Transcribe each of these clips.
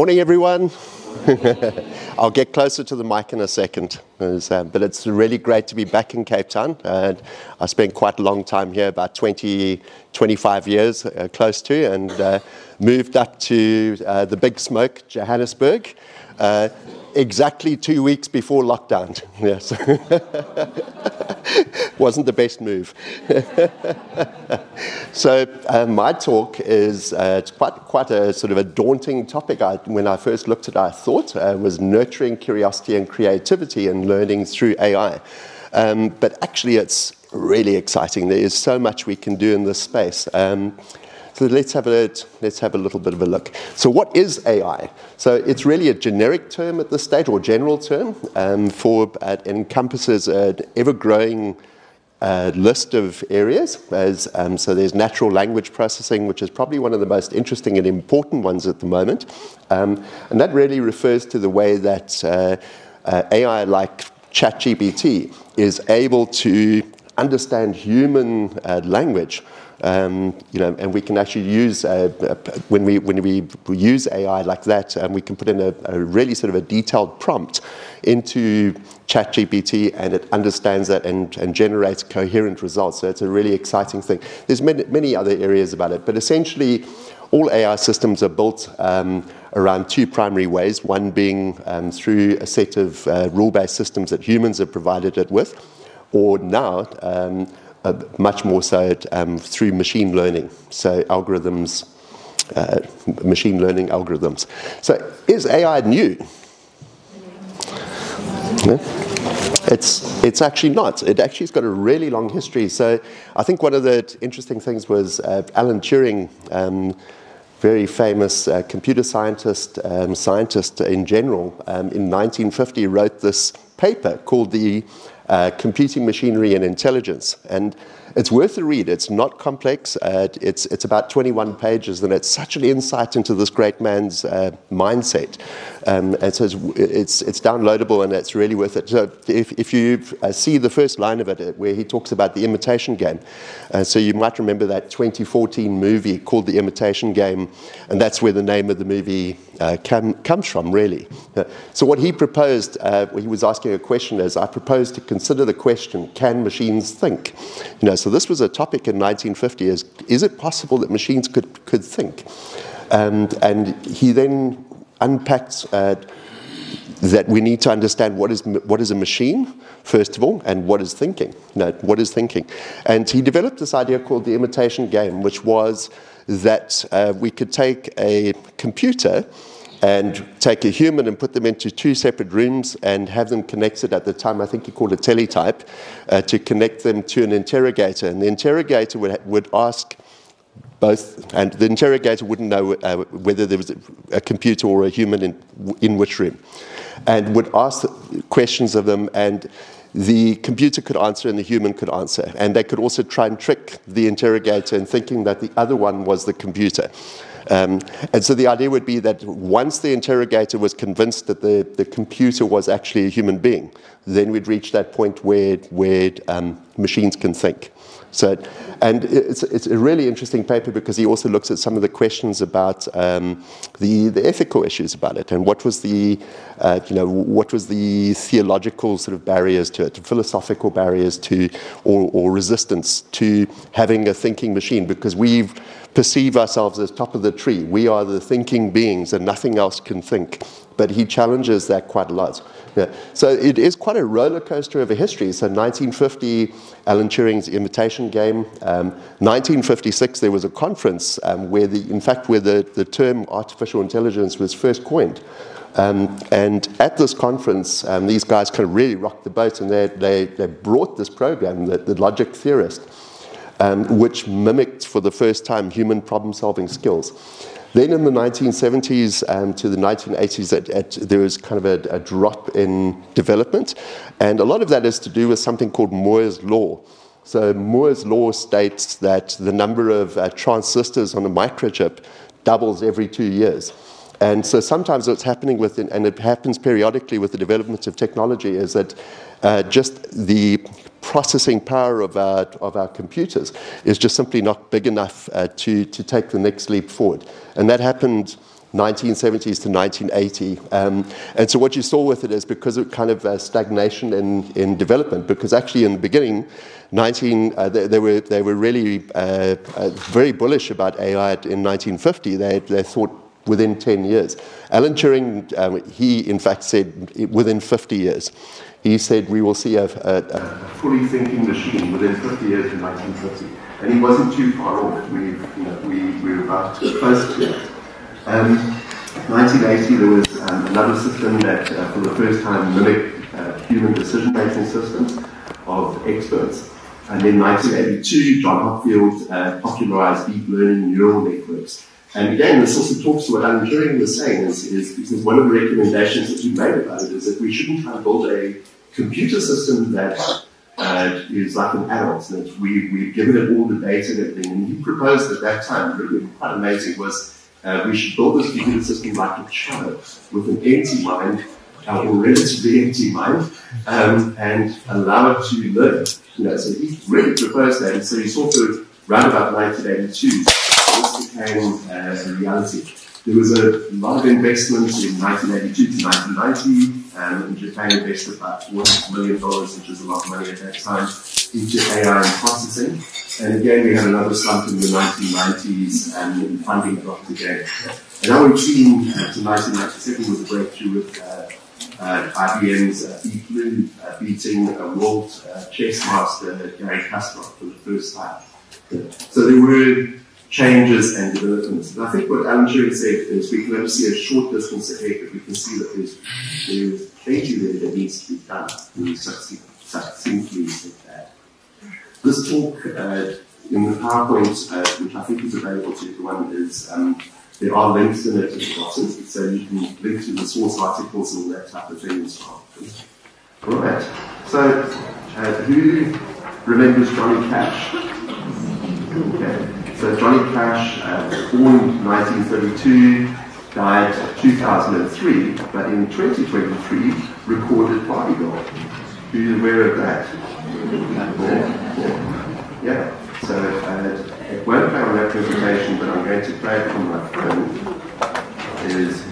Morning, everyone. I'll get closer to the mic in a second. Uh, but it's really great to be back in Cape Town. And I spent quite a long time here, about 20, 25 years uh, close to, and uh, moved up to the big smoke, Johannesburg. Uh, exactly two weeks before lockdown. Yes. Wasn't the best move. so uh, my talk is uh, it's quite, quite a sort of a daunting topic. I, when I first looked at it, I thought uh, was nurturing curiosity and creativity and learning through AI. Um, but actually, it's really exciting. There is so much we can do in this space. Um, so let's have, a, let's have a little bit of a look. So what is AI? So it's really a generic term at this stage, or general term, um, for uh, it encompasses an ever-growing uh, list of areas. As, um, so there's natural language processing, which is probably one of the most interesting and important ones at the moment. Um, and that really refers to the way that uh, uh, AI like ChatGPT is able to understand human uh, language um, you know, and we can actually use, uh, when, we, when we use AI like that, um, we can put in a, a, really sort of a detailed prompt into ChatGPT and it understands that and, and generates coherent results. So it's a really exciting thing. There's many, many other areas about it, but essentially all AI systems are built um, around two primary ways, one being um, through a set of uh, rule-based systems that humans have provided it with, or now um, uh, much more so um, through machine learning, so algorithms, uh, machine learning algorithms. So is AI new? It's, it's actually not. It actually has got a really long history. So I think one of the interesting things was uh, Alan Turing, um, very famous uh, computer scientist, um, scientist in general, um, in 1950 wrote this paper called the Uh, computing Machinery and Intelligence. And it's worth a read. It's not complex. Uh, it's, it's about 21 pages, and it's such an insight into this great man's uh, mindset. Um, and so it's, it's, it's, downloadable, and it's really worth it. So if, if you uh, see the first line of it, uh, where he talks about the imitation game, uh, so you might remember that 2014 movie called The Imitation Game, and that's where the name of the movie uh, com comes from, really. so what he proposed, he was asking a question is, I propose to consider the question, can machines think? You know, so this was a topic in 1950 is, is it possible that machines could, could think? And, and he then unpacks uh, that we need to understand what is, what is a machine, first of all, and what is thinking. No, what is thinking? And he developed this idea called the imitation game, which was that uh, we could take a computer and take a human and put them into two separate rooms and have them connected at the time, I think he called it teletype, uh, to connect them to an interrogator. And the interrogator would, would ask both, and the interrogator wouldn't know uh, whether there was a, a, computer or a human in, in which room, and would ask questions of them, and the computer could answer and the human could answer. And they could also try and trick the interrogator in thinking that the other one was the computer. Um, and so the idea would be that once the interrogator was convinced that the, the computer was actually a human being, then we'd reach that point where, where um, machines can think. So, and it's, it's a really interesting paper because he also looks at some of the questions about um, the, the ethical issues about it and what was the, uh, you know, what was the theological sort of barriers to it, philosophical barriers to, or, or resistance to having a thinking machine because we've perceive ourselves as top of the tree. We are the thinking beings and nothing else can think. But he challenges that quite a lot. Yeah. So it is quite a roller coaster of a history. So 1950, Alan Turing's imitation game. Um, 1956, there was a conference um, where, the, in fact, where the, the term artificial intelligence was first coined. Um, and at this conference, um, these guys kind of really rocked the boat and they, they, they brought this program, the, the logic theorist, um, which mimicked for the first time human problem solving skills. Then in the 1970s um, to the 1980s, at, at, there was kind of a, a, drop in development. And a lot of that is to do with something called Moore's Law. So Moore's Law states that the number of uh, transistors on a microchip doubles every two years. And so sometimes what's happening with, and it happens periodically with the development of technology, is that uh, just the processing power of our, of our computers is just simply not big enough uh, to, to take the next leap forward. And that happened 1970s to 1980. Um, and so what you saw with it is because of kind of uh, stagnation in, in development, because actually in the beginning, 19, uh, they, they, were, they were really uh, uh very bullish about AI in 1950. They, they thought within 10 years. Alan Turing, um, he in fact said within 50 years. He said we will see a, a, a fully thinking machine within 50 years in 1950. And he wasn't too far off. We, you know, we, we were about close to it. Um, 1980, there was um, another system that, uh, for the first time, mimicked uh, human decision-making systems of experts. And in 1982, John Hopfield uh, popularized deep learning neural networks. And again, this also talks to what Alan Turing was saying, is, is because one of the recommendations that he made about it is that we shouldn't try and build a computer system that uh, is like an adult, that we, we've given it all the data and everything. And he proposed at that time, really quite amazing, was uh, we should build this computer system like a child with an empty mind, uh, or relatively empty mind, um, and allow it to learn. You know, so he really proposed that. And so he sort of, around about 1982, this became uh, a reality. There was a lot of investment in 1982 to 1990, um, and Japan invested about $1 million, which was a lot of money at that time, into AI and processing. And again, we had another slump in the 1990s and funding dropped again. And now we've uh, to 1997 was a breakthrough with uh, uh, IBM's uh, Deep Blue uh, beating a world uh, chess master, Garry Kasparov, for the first time. So there were changes and developments. And I think what Alan Turing said is we can only see a short distance ahead, but we can see that there's, there's plenty there that needs to be done. And succinctly said that. This talk uh, in the PowerPoint, uh, which I think is available to everyone, is um, there are links in it at the bottom, so you can link to the source articles and all that type of thing as well. All right. So, uh, who remembers Johnny Cash? Okay. So Johnny Cash, uh, born in 1932, died 2003, but in 2023 recorded Barbie Doll. Who's aware of that? Yeah. So uh, it won't play on that presentation, but I'm going to play it on my phone. Is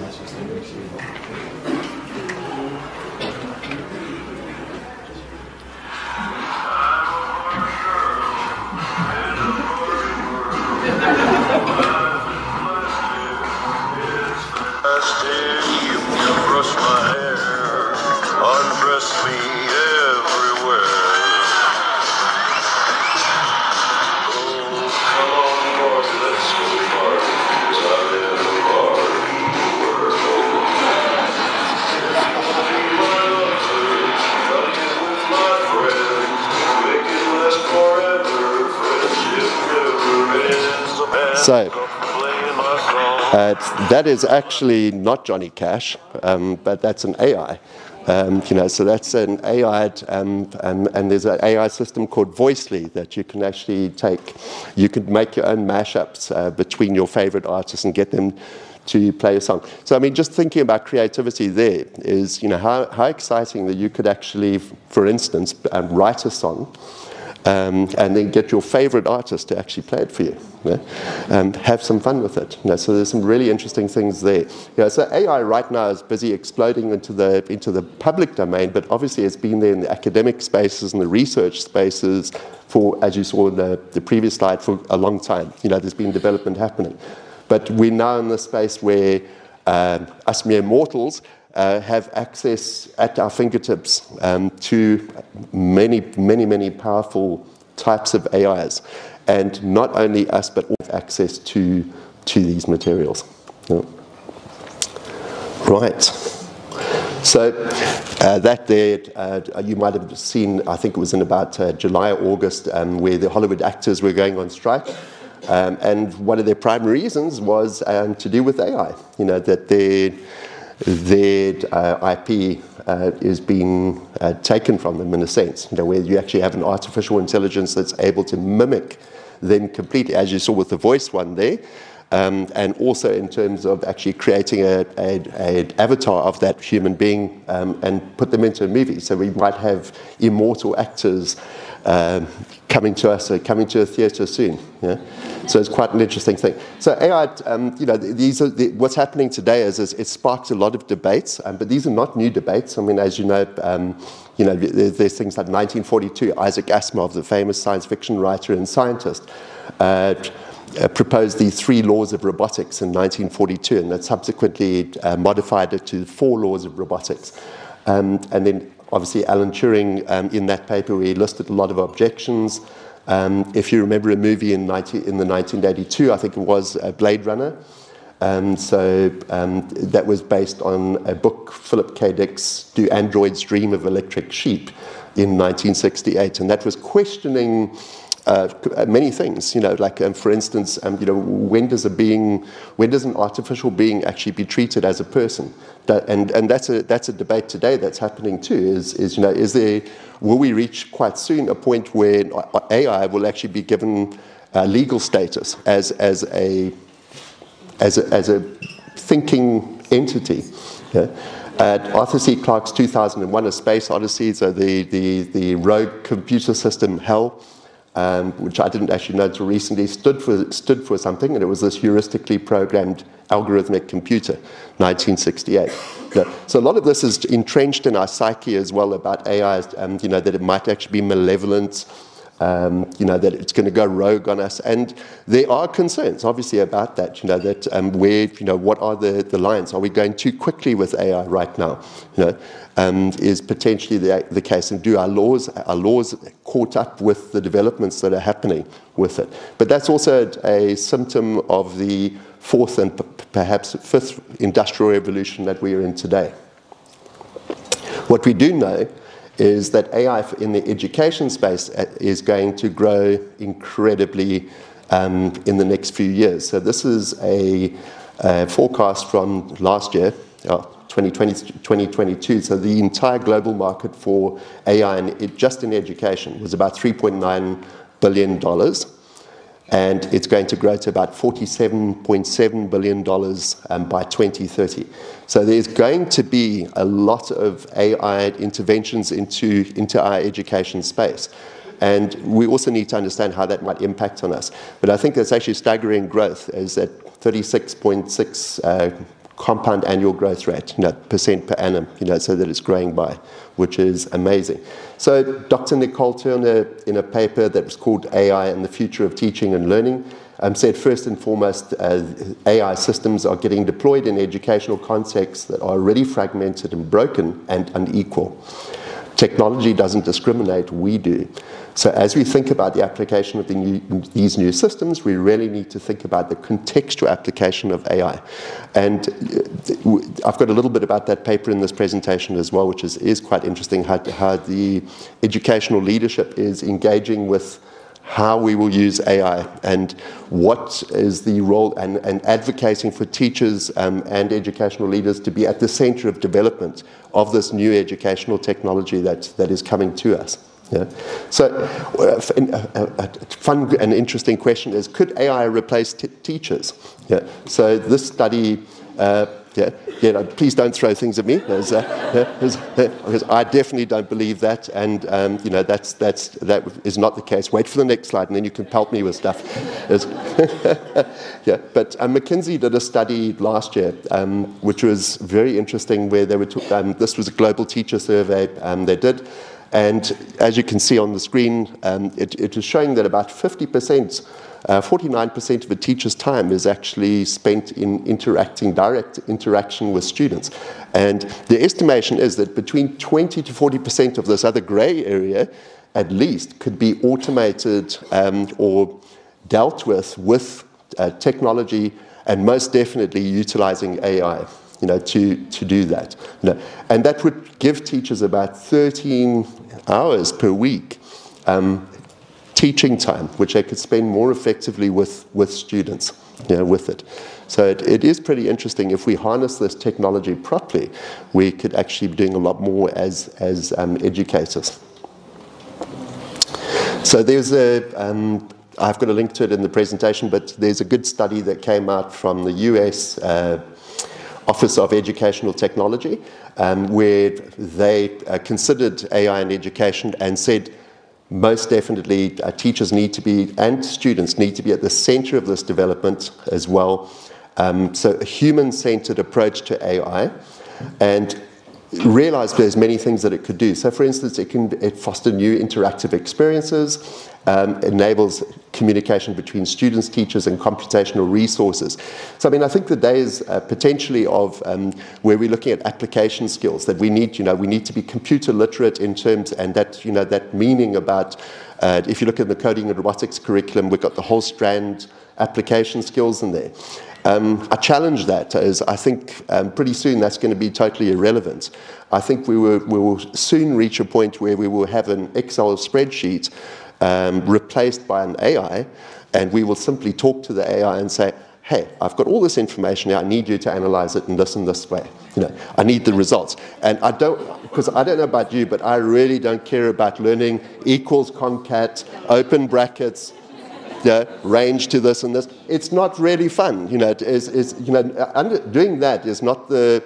So, uh, that is actually not Johnny Cash, um, but that's an AI. Um, you know, so that's an AI, um, um, and there's an AI system called Voicely that you can actually take. You can make your own mashups uh, between your favorite artists and get them to play a song. So, I mean, just thinking about creativity there is, you know, how, how exciting that you could actually, for instance, um, write a song um, and then get your favorite artist to actually play it for you. Yeah? Um, have some fun with it. You know, so there's some really interesting things there. So AI right now is busy exploding into the into the public domain, but obviously it's been there in the academic spaces and the research spaces for, as you saw in the, the previous slide, for a long time. You know, there's been development happening. But we're now in the space where um, us mere mortals uh, have access at our fingertips um, to many, many, many powerful types of AIs. And not only us, but all have access to, to these materials. Yeah. Right. So uh, that there, uh, you might have seen, I think it was in about uh, July or August, um, where the Hollywood actors were going on strike. Um, and one of their primary reasons was um, to do with AI. You know, that they their uh, IP uh, is being uh, taken from them in a sense, you know, where you actually have an artificial intelligence that's able to mimic them completely, as you saw with the voice one there, um, and also in terms of actually creating an avatar of that human being um, and put them into a movie. So we might have immortal actors um, coming to us, or coming to a theatre soon. Yeah? So it's quite an interesting thing. So AI, um, you know, these are the, what's happening today is, is, it sparks a lot of debates, um, but these are not new debates. I mean, as you know, um, you know, there's things like 1942, Isaac Asimov, the famous science fiction writer and scientist, uh, uh, proposed the three laws of robotics in 1942, and that subsequently uh, modified it to four laws of robotics. Um, and then, obviously, Alan Turing, um, in that paper, we listed a lot of objections. Um, if you remember a movie in, 19, in the 1982, I think it was uh, Blade Runner. Um, so um, that was based on a book, Philip K. Dick's Do Androids Dream of Electric Sheep in 1968. And that was questioning uh, many things, you know, like um, for instance, um, you know, when does a being, when does an artificial being actually be treated as a person? That, and and that's a that's a debate today that's happening too. Is is you know, is there will we reach quite soon a point where AI will actually be given uh, legal status as as a as a, as a thinking entity? Yeah? At Arthur C. Clarke's 2001 A Space Odyssey, so the, the, the rogue computer system HAL, um, which I didn't actually know until recently, stood for, stood for something, and it was this heuristically programmed algorithmic computer, 1968. So a lot of this is entrenched in our psyche as well about AI, um, you know, that it might actually be malevolent, um, you know, that it's going to go rogue on us. And there are concerns, obviously, about that, you know, that um, where, you know, what are the, the lines? Are we going too quickly with AI right now? You know, um, is potentially the, the case. And do our laws, our laws caught up with the developments that are happening with it? But that's also a symptom of the fourth and perhaps fifth industrial revolution that we are in today. What we do know is that AI in the education space uh, is going to grow incredibly um, in the next few years. So this is a, a forecast from last year, uh, 2020, 2022. So the entire global market for AI just in education was about 3.9 billion dollars and it's going to grow to about $47.7 billion um, by 2030. So there's going to be a lot of AI interventions into, into our education space. And we also need to understand how that might impact on us. But I think that's actually staggering growth, is that 36.6 uh, compound annual growth rate, you know, percent per annum, you know, so that it's growing by, which is amazing. So Dr. Nicole Turner, in a paper that was called AI and the Future of Teaching and Learning, um, said first and foremost, uh, AI systems are getting deployed in educational contexts that are already fragmented and broken and unequal. Technology doesn't discriminate, we do. So as we think about the application of the new, these new systems, we really need to think about the contextual application of AI. And uh, I've got a little bit about that paper in this presentation as well, which is, is quite interesting, how, how the educational leadership is engaging with how we will use AI and what is the role and, and advocating for teachers um, and educational leaders to be at the center of development of this new educational technology that, that is coming to us. Yeah. So, uh, a, a, fun and interesting question is: Could AI replace teachers? Yeah. So this study, uh, yeah, you know, please don't throw things at me, uh, because I definitely don't believe that, and um, you know that's that's that is not the case. Wait for the next slide, and then you can pelt me with stuff. yeah. But um, McKinsey did a study last year, um, which was very interesting, where they were. Um, this was a global teacher survey. Um, they did. And as you can see on the screen, um, it, showing that about 50%, uh, 49% of a teacher's time is actually spent in interacting, direct interaction with students. And the estimation is that between 20 to 40% of this other gray area, at least, could be automated um, or dealt with with uh, technology and most definitely utilizing AI you know, to, to do that. You know, and that would give teachers about 13 hours per week um, teaching time, which they could spend more effectively with, with students, you know, with it. So it, it is pretty interesting. If we harness this technology properly, we could actually be doing a lot more as, as um, educators. So there's a, um, I've got a link to it in the presentation, but there's a good study that came out from the US uh, Office of Educational Technology, um, where they uh, considered AI in education and said most definitely uh, teachers need to be, and students need to be at the center of this development as well. Um, so a human-centered approach to AI. And realize there's many things that it could do. So for instance, it can it foster new interactive experiences, um, enables communication between students, teachers, and computational resources. So I mean, I think the days uh, potentially of um, where we're looking at application skills that we need, you know, we need to be computer literate in terms, and that, you know, that meaning about, uh, if you look at the coding and robotics curriculum, we've got the whole strand application skills in there. Um, I challenge that as I think um, pretty soon that's going to be totally irrelevant. I think we, will, we will soon reach a point where we will have an Excel spreadsheet um, replaced by an AI, and we will simply talk to the AI and say, hey, I've got all this information here, I need you to analyze it in this and this way. You know, I need the results. And I don't, because I don't know about you, but I really don't care about learning equals concat, open brackets, the range to this and this. It's not really fun. You know, it is, you know under, doing that is not the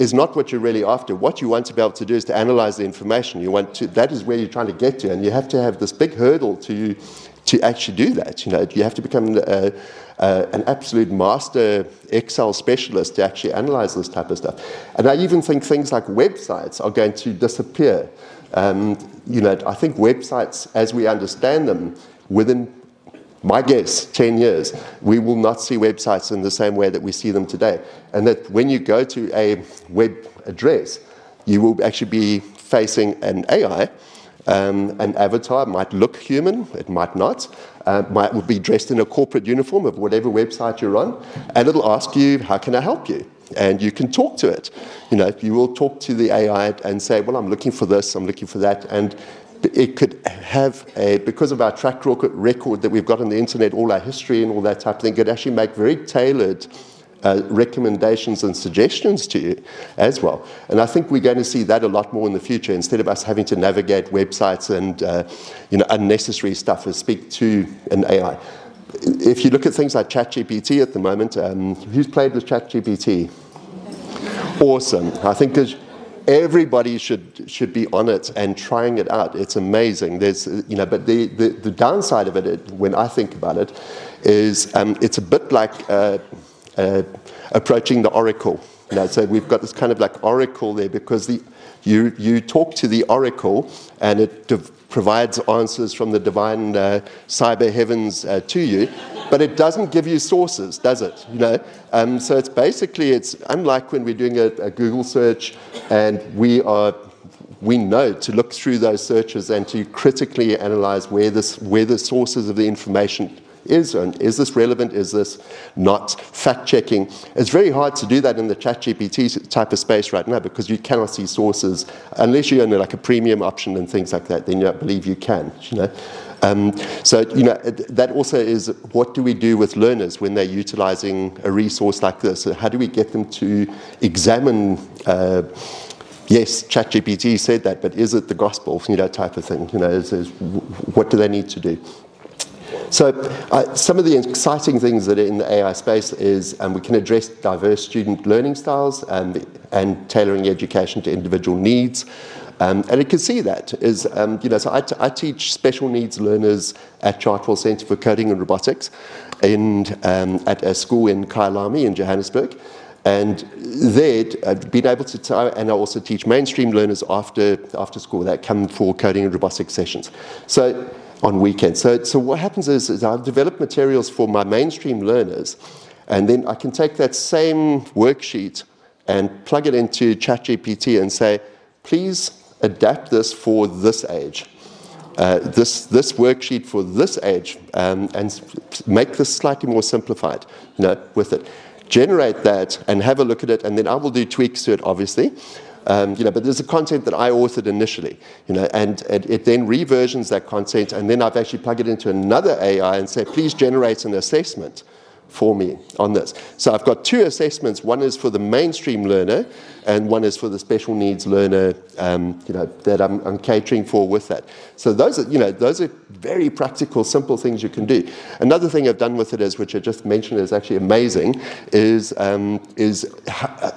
is not what you're really after. What you want to be able to do is to analyze the information. You want to, that is where you're trying to get to, and you have to have this big hurdle to, to actually do that. You know, you have to become a, a, an absolute master Excel specialist to actually analyze this type of stuff. And I even think things like websites are going to disappear. Um, you know, I think websites, as we understand them, within my guess, 10 years, we will not see websites in the same way that we see them today. And that when you go to a web address, you will actually be facing an AI. Um, an avatar might look human, it might not. Uh, might be dressed in a corporate uniform of whatever website you're on, and it'll ask you, "How can I help you?" And you can talk to it. You know, you will talk to the AI and say, "Well, I'm looking for this, I'm looking for that," and it could have a, because of our track record that we've got on the internet, all our history and all that type of thing, could actually make very tailored uh, recommendations and suggestions to you as well. And I think we're going to see that a lot more in the future instead of us having to navigate websites and uh, you know, unnecessary stuff and speak to an AI. If you look at things like ChatGPT at the moment, um, who's played with ChatGPT? Awesome. I think there's everybody should should be on it and trying it out. It's amazing. There's you know, but the the, the downside of it, when I think about it, is um, it's a bit like uh, uh, approaching the oracle. You know, so we've got this kind of like oracle there because the you you talk to the oracle and it provides answers from the divine uh, cyber heavens uh, to you, but it doesn't give you sources, does it? You know, um, so it's basically it's unlike when we're doing a, a Google search and we are we know to look through those searches and to critically analyze where this where the sources of the information is and is this relevant, is this not fact checking. It's very hard to do that in the ChatGPT type of space right now because you cannot see sources unless you own like a premium option and things like that. Then you believe you can. You know. Um, so, you know, that also is what do we do with learners when they're utilizing a resource like this? How do we get them to examine uh, yes, ChatGPT said that, but is it the gospel, you know, type of thing? You know, is, is, what do they need to do? So uh, some of the exciting things that are in the AI space is um, we can address diverse student learning styles and, and tailoring education to individual needs. Um, and you can see that is, um, you know, so I, teach special needs learners at Chartwell Centre for Coding and Robotics in, um, at a school in Kyalami in Johannesburg. And there, I've been able to, and I also teach mainstream learners after, after school that come for coding and robotics sessions. So on weekends. So, so what happens is, is I develop materials for my mainstream learners, and then I can take that same worksheet and plug it into ChatGPT and say, please adapt this for this age. Uh, this, this worksheet for this age um, and make this slightly more simplified you know, with it. Generate that and have a look at it, and then I will do tweaks to it, obviously. Um, you know, but there's a content that I authored initially, you know, and, and, it then reversions that content, and then I've actually plugged it into another AI and say, please generate an assessment for me on this. So I've got two assessments. One is for the mainstream learner, and one is for the special needs learner, um, you know, that I'm, I'm, catering for with that. So those are, you know, those are very practical, simple things you can do. Another thing I've done with it is, which I just mentioned is actually amazing, is, um, is uh,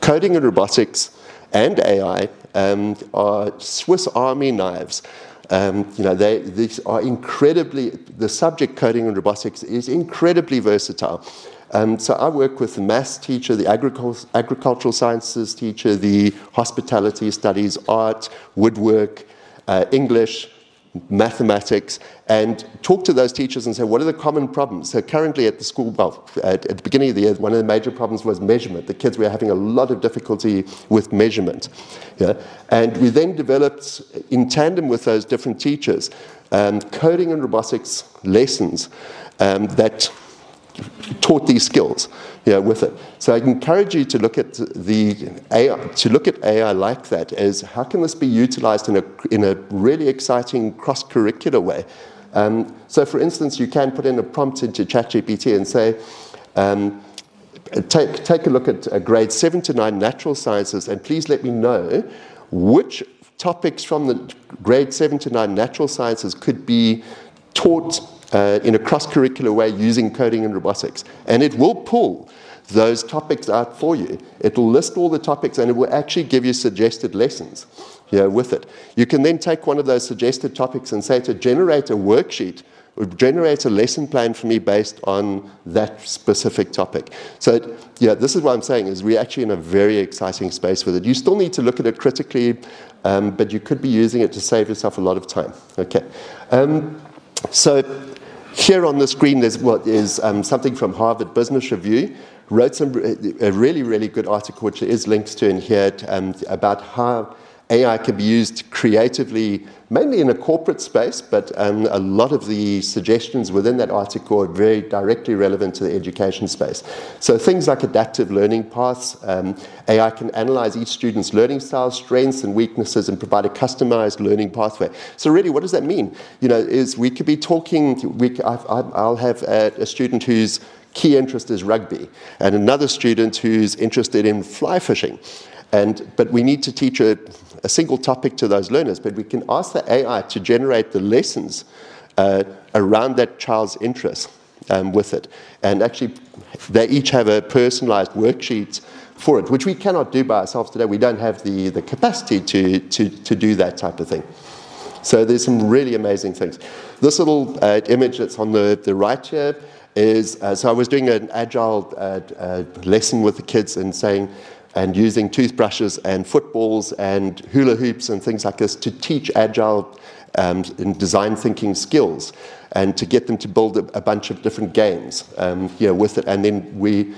coding and robotics and AI um, are Swiss Army knives. Um, you know, they, these are incredibly, the subject coding and robotics is incredibly versatile. Um, so I work with the maths teacher, the agricul agricultural sciences teacher, the hospitality studies, art, woodwork, uh, English, mathematics, and talk to those teachers and say, what are the common problems? So currently at the school, well, at, at, the beginning of the year, one of the major problems was measurement. The kids were having a lot of difficulty with measurement. Yeah? And we then developed, in tandem with those different teachers, um, coding and robotics lessons um, that taught these skills you know, with it. So I encourage you to look at the AI, to look at AI like that as how can this be utilized in a, in a really exciting cross-curricular way. Um, so for instance, you can put in a prompt into ChatGPT and say, um, take, take a look at uh, grade 7 to 9 natural sciences and please let me know which topics from the grade 7 to 9 natural sciences could be taught uh, in a cross-curricular way using coding and robotics. And it will pull those topics out for you. It'll list all the topics and it will actually give you suggested lessons you know, with it. You can then take one of those suggested topics and say to generate a worksheet or generate a lesson plan for me based on that specific topic. So yeah, this is what I'm saying is we're actually in a very exciting space with it. You still need to look at it critically, um, but you could be using it to save yourself a lot of time. Okay. Um, so here on the screen there's what is um, something from Harvard Business Review. Wrote some, a really, really good article, which is linked to in here, um, about how AI can be used creatively, mainly in a corporate space, but um, a lot of the suggestions within that article are very directly relevant to the education space. So things like adaptive learning paths, um, AI can analyze each student's learning styles, strengths and weaknesses and provide a customized learning pathway. So really, what does that mean? You know, is we could be talking, we, I, will have a, a student whose key interest is rugby and another student who's interested in fly fishing. And, but we need to teach a, a single topic to those learners, but we can ask the AI to generate the lessons uh, around that child's interest um, with it. And actually, they each have a personalized worksheet for it, which we cannot do by ourselves today. We don't have the, the capacity to, to, to do that type of thing. So there's some really amazing things. This little uh, image that's on the, the right here is, uh, so I was doing an agile uh, uh lesson with the kids and saying, and using toothbrushes and footballs and hula hoops and things like this to teach agile um, and design thinking skills and to get them to build a, a bunch of different games um, you know, with it. And then we,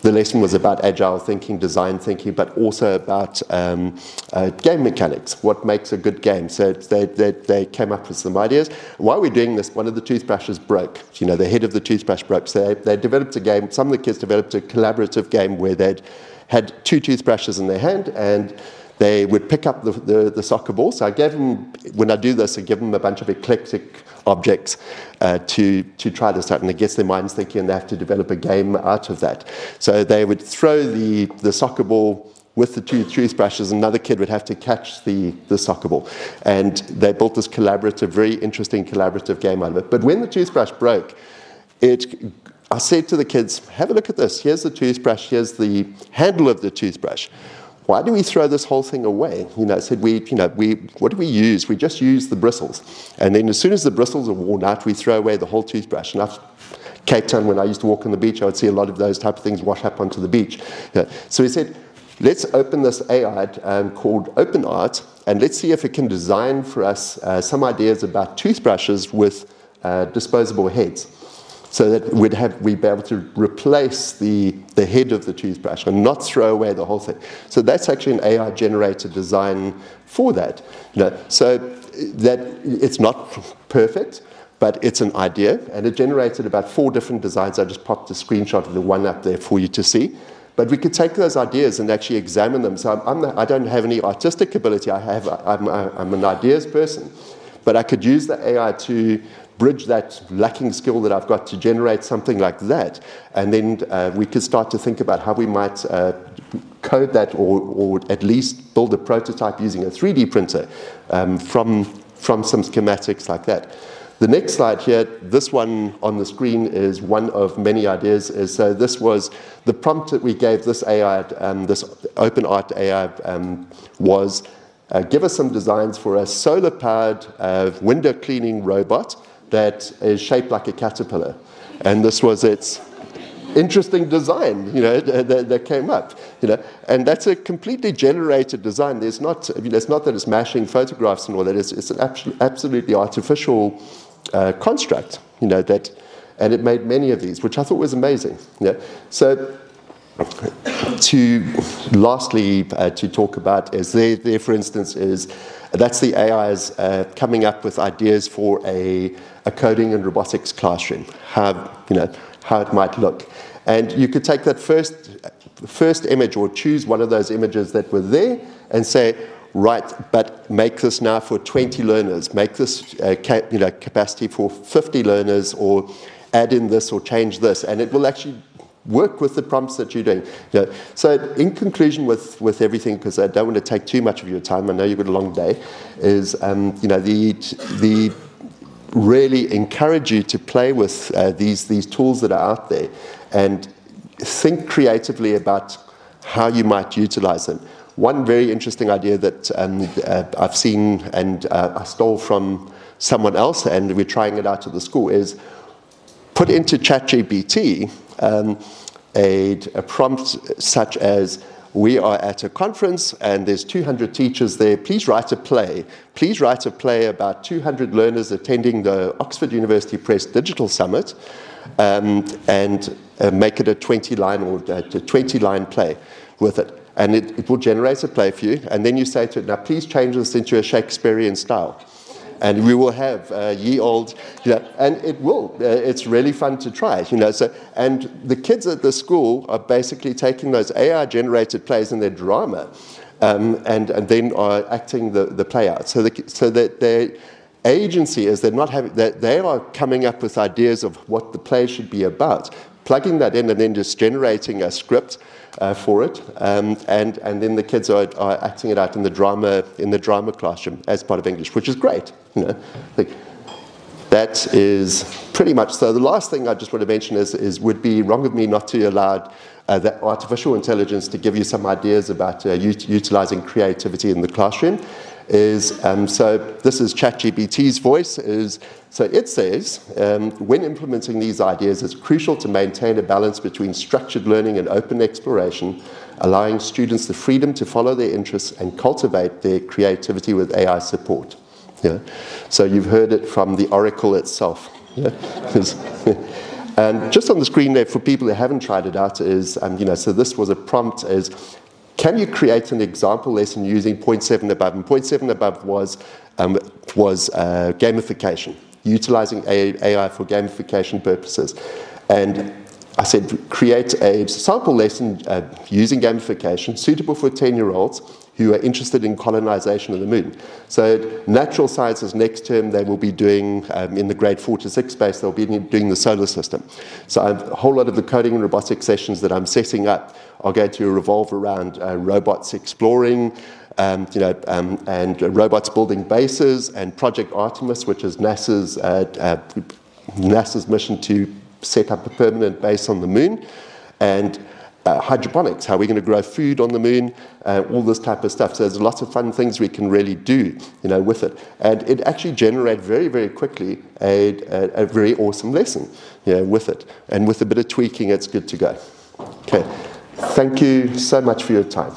the lesson was about agile thinking, design thinking, but also about um, uh, game mechanics, what makes a good game. So they, they, they, came up with some ideas. While we're doing this, one of the toothbrushes broke. You know, the head of the toothbrush broke. So they, they developed a game, some of the kids developed a collaborative game where they'd had two toothbrushes in their hand and they would pick up the, the, the, soccer ball. So I gave them, when I do this, I give them a bunch of eclectic objects uh, to, to try this out. And it gets their minds thinking and they have to develop a game out of that. So they would throw the, the soccer ball with the two toothbrushes, another kid would have to catch the, the soccer ball. And they built this collaborative, very interesting collaborative game out of it. But when the toothbrush broke, it I said to the kids, have a look at this. Here's the toothbrush, here's the handle of the toothbrush. Why do we throw this whole thing away? You know, I said, we, you know, we, what do we use? We just use the bristles. And then as soon as the bristles are worn out, we throw away the whole toothbrush. And I've, Cape Town, when I used to walk on the beach, I would see a lot of those type of things wash up onto the beach. Yeah. So he said, let's open this AI um, called OpenArt, and let's see if it can design for us uh, some ideas about toothbrushes with uh, disposable heads so that we'd, have, we'd be able to replace the, the head of the toothbrush and not throw away the whole thing. So that's actually an AI-generated design for that. You know, so that it's not perfect, but it's an idea, and it generated about four different designs. I just popped a screenshot of the one up there for you to see. But we could take those ideas and actually examine them. So I'm, I'm I don't have any artistic ability. I have, I'm, I'm an ideas person. But I could use the AI to bridge that lacking skill that I've got to generate something like that. And then uh, we could start to think about how we might uh, code that or, or at least build a prototype using a 3D printer um, from, from some schematics like that. The next slide here, this one on the screen is one of many ideas. Is, so this was the prompt that we gave this AI, um, this OpenArt AI um, was uh, give us some designs for a solar-powered uh, window cleaning robot that is shaped like a caterpillar. And this was its interesting design, you know, that, that, came up, you know, and that's a completely generated design. There's not, I mean, it's not that it's mashing photographs and all that. It's, it's an absolutely artificial uh, construct, you know, that, and it made many of these, which I thought was amazing. You know? So to lastly uh, to talk about is there, there, for instance, is that's the AIs uh, coming up with ideas for a, a coding and robotics classroom, how, you know, how it might look. And you could take that first, first image or choose one of those images that were there and say, right, but make this now for 20 learners, make this uh, you know, capacity for 50 learners, or add in this or change this, and it will actually work with the prompts that you're doing. You know, so in conclusion with, with everything, because I don't want to take too much of your time, I know you've got a long day, is um, you know, the, the really encourage you to play with uh, these, these tools that are out there and think creatively about how you might utilize them. One very interesting idea that um, uh, I've seen and uh, I stole from someone else and we're trying it out at the school is put into ChatGPT um, a, a prompt such as we are at a conference and there's 200 teachers there. Please write a play. Please write a play about 200 learners attending the Oxford University Press Digital Summit um, and uh, make it a 20 line or a 20 line play with it. And it, it will generate a play for you. And then you say to it, now please change this into a Shakespearean style and we will have uh, ye old, you know, and it will. Uh, it's really fun to try, you know. So, and the kids at the school are basically taking those AI-generated plays in their drama, um, and and then are acting the, the play out. So, the, so that their agency is they're not having that they are coming up with ideas of what the play should be about, plugging that in, and then just generating a script uh, for it, um, and and then the kids are, are acting it out in the drama in the drama classroom as part of English, which is great. You know, like, that is pretty much so. The last thing I just want to mention is, is would be wrong of me not to allow uh, that artificial intelligence to give you some ideas about uh, utilizing creativity in the classroom is um, so this is ChatGPT's voice is so it says um, when implementing these ideas it's crucial to maintain a balance between structured learning and open exploration allowing students the freedom to follow their interests and cultivate their creativity with AI support yeah? so you've heard it from the oracle itself yeah? and just on the screen there for people who haven't tried it out is um, you know so this was a prompt is can you create an example lesson using 0.7 above? And 0.7 above was, um, was uh, gamification, utilizing AI for gamification purposes. And I said, create a sample lesson uh, using gamification suitable for 10-year-olds who are interested in colonization of the moon. So natural sciences next term, they will be doing, um, in the grade four to six space, they'll be doing the solar system. So a whole lot of the coding and robotics sessions that I'm setting up are going to revolve around uh, robots exploring, um, you know, um, and robots building bases, and Project Artemis, which is NASA's, uh, uh, NASA's mission to set up a permanent base on the moon. And uh, hydroponics, how we're going to grow food on the moon, uh, all this type of stuff. So there's lots of fun things we can really do, you know, with it. And it actually generated very, very quickly a, a, a very awesome lesson, you know, with it. And with a bit of tweaking, it's good to go. Okay. Thank you so much for your time.